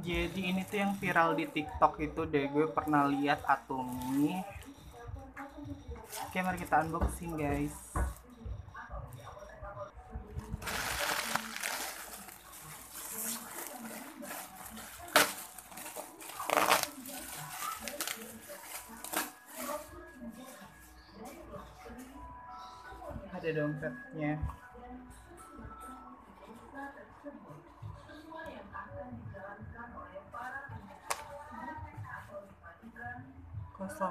jadi ini tuh yang viral di TikTok itu deh gue pernah lihat Atumi oke mari kita unboxing guys. Ada dompetnya 我疯